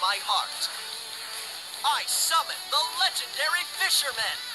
my heart. I summon the legendary fishermen.